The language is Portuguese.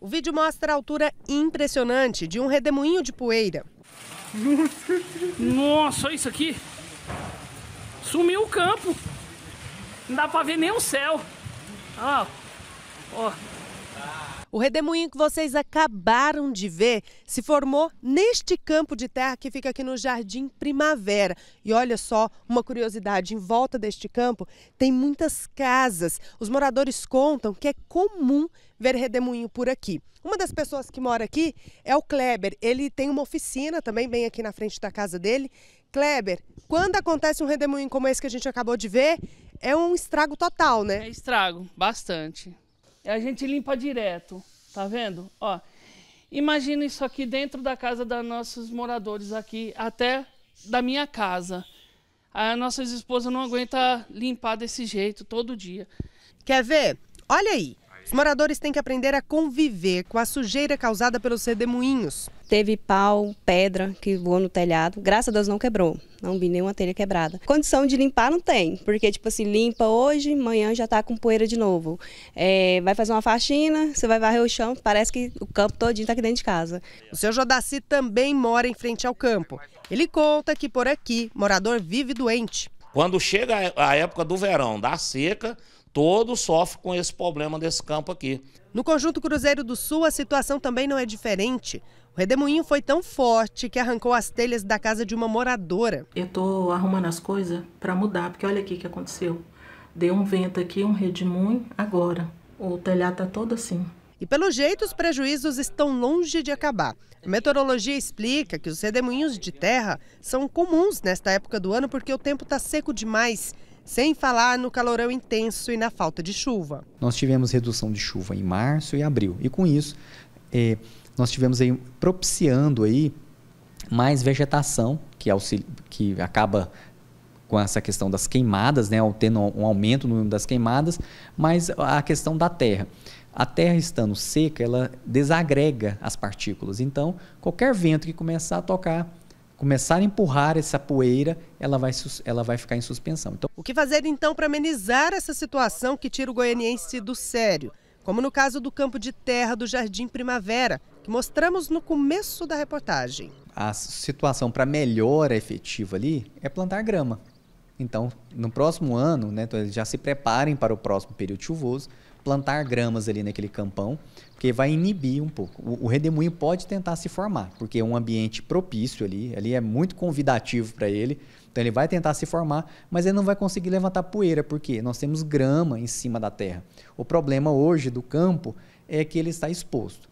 O vídeo mostra a altura impressionante de um redemoinho de poeira. Nossa, olha isso aqui. Sumiu o campo. Não dá pra ver nem o céu. Ah, ó. O redemoinho que vocês acabaram de ver se formou neste campo de terra que fica aqui no Jardim Primavera. E olha só, uma curiosidade: em volta deste campo tem muitas casas. Os moradores contam que é comum ver redemoinho por aqui. Uma das pessoas que mora aqui é o Kleber. Ele tem uma oficina também bem aqui na frente da casa dele. Kleber, quando acontece um redemoinho como esse que a gente acabou de ver, é um estrago total, né? É estrago, bastante. A gente limpa direto, tá vendo? Ó, imagina isso aqui dentro da casa dos nossos moradores aqui, até da minha casa. A nossa esposa não aguenta limpar desse jeito todo dia. Quer ver? Olha aí. Os moradores têm que aprender a conviver com a sujeira causada pelos redemoinhos. Teve pau, pedra que voou no telhado. Graças a Deus não quebrou. Não vi nenhuma telha quebrada. Condição de limpar não tem, porque, tipo assim, limpa hoje, amanhã já tá com poeira de novo. É, vai fazer uma faxina, você vai varrer o chão, parece que o campo todinho tá aqui dentro de casa. O seu Jodaci também mora em frente ao campo. Ele conta que por aqui, morador vive doente. Quando chega a época do verão, da seca, todos sofrem com esse problema desse campo aqui. No Conjunto Cruzeiro do Sul, a situação também não é diferente. O redemoinho foi tão forte que arrancou as telhas da casa de uma moradora. Eu tô arrumando as coisas para mudar, porque olha aqui o que aconteceu. Deu um vento aqui, um redemoinho, agora. O telhado tá todo assim. E pelo jeito, os prejuízos estão longe de acabar. A meteorologia explica que os redemoinhos de terra são comuns nesta época do ano porque o tempo está seco demais sem falar no calorão intenso e na falta de chuva. Nós tivemos redução de chuva em março e abril, e com isso é, nós tivemos aí propiciando aí mais vegetação, que, auxilia, que acaba com essa questão das queimadas, né, tendo um aumento no número das queimadas, mas a questão da terra. A terra estando seca, ela desagrega as partículas. Então, qualquer vento que começar a tocar começar a empurrar essa poeira, ela vai, ela vai ficar em suspensão. Então, o que fazer então para amenizar essa situação que tira o goianiense do sério? Como no caso do campo de terra do Jardim Primavera, que mostramos no começo da reportagem. A situação para melhora efetiva ali é plantar grama. Então, no próximo ano, né, então já se preparem para o próximo período chuvoso, plantar gramas ali naquele campão, porque vai inibir um pouco. O, o redemoinho pode tentar se formar, porque é um ambiente propício ali, ali é muito convidativo para ele, então ele vai tentar se formar, mas ele não vai conseguir levantar poeira, porque nós temos grama em cima da terra. O problema hoje do campo é que ele está exposto.